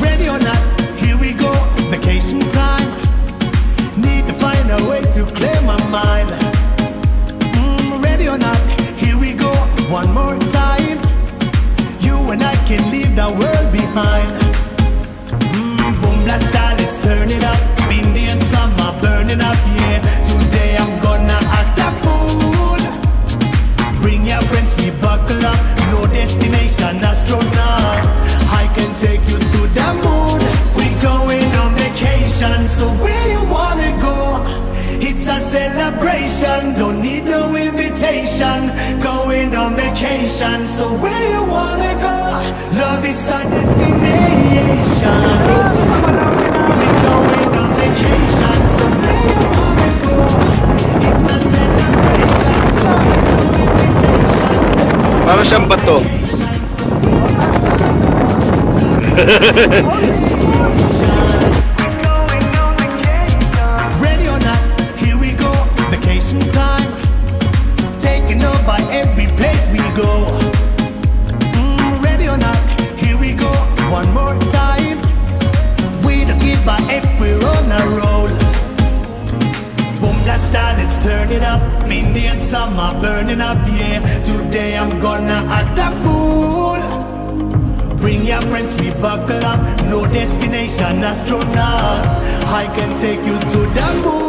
Ready or not, here we go, vacation time. Need to find a way to clear my mind. Mm, ready or not, here we go, one more time. You and I can leave the world behind. No invitation. Going on vacation, so where you wanna go? Love is our destination. We're going on vacation, so where you wanna go? It's a celebration, don't need no invitation. Para siyang bato. turn it up. Indian summer burning up, yeah. Today I'm gonna act a fool. Bring your friends, we buckle up. No destination, astronaut. I can take you to the moon.